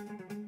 Yeah.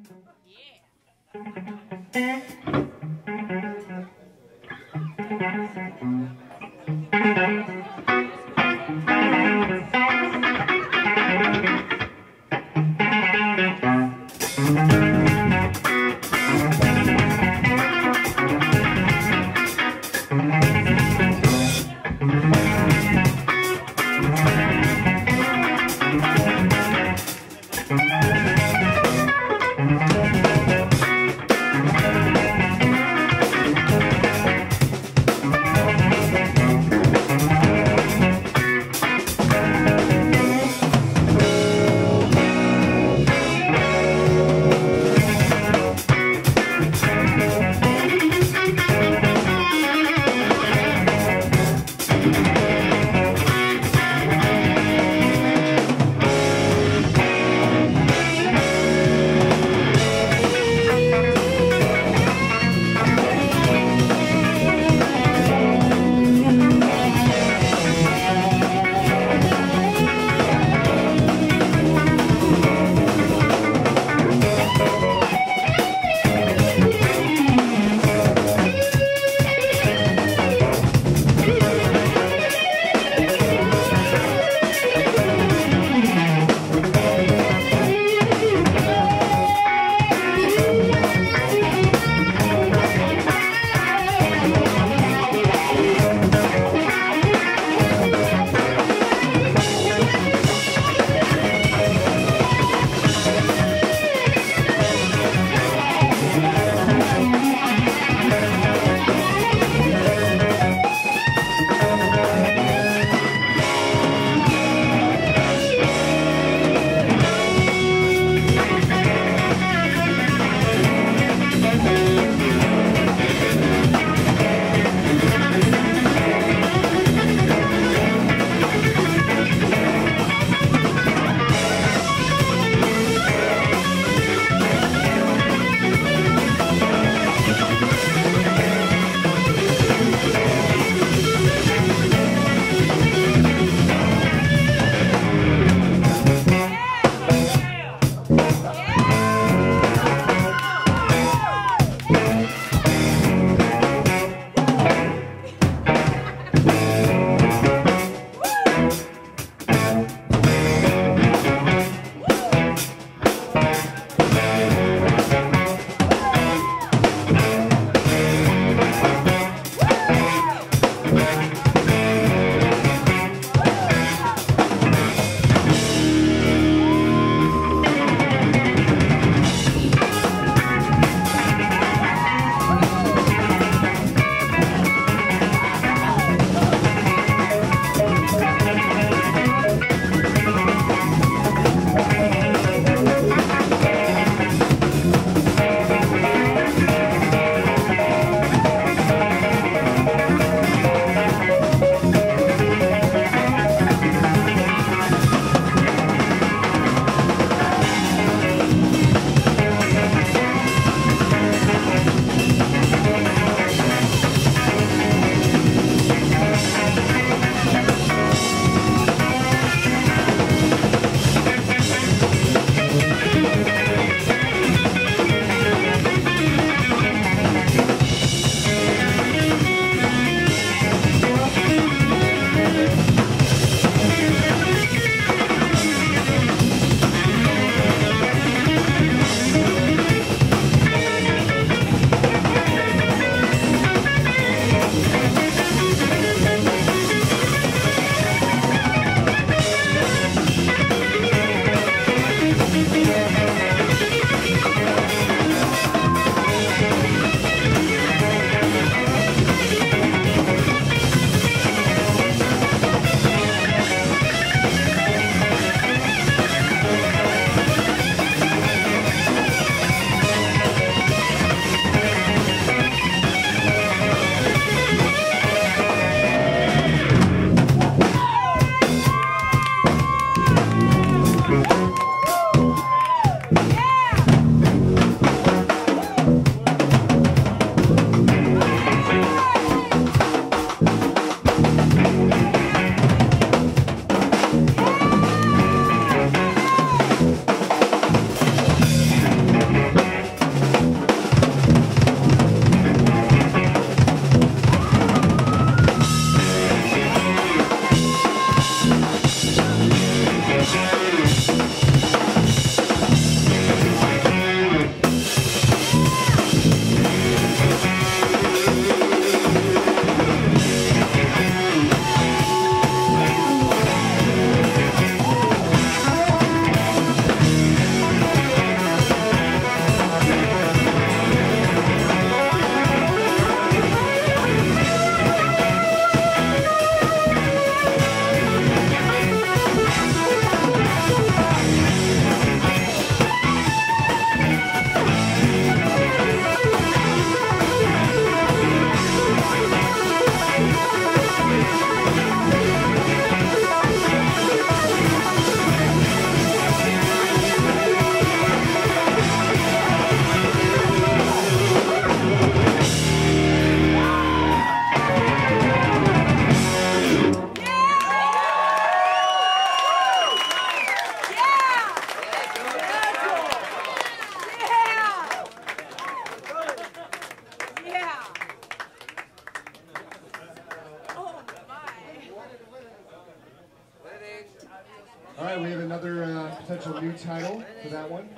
Right, we have another uh, potential new title for that one.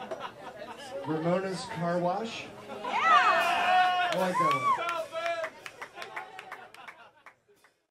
Ramona's Car Wash. Yeah! I like that one.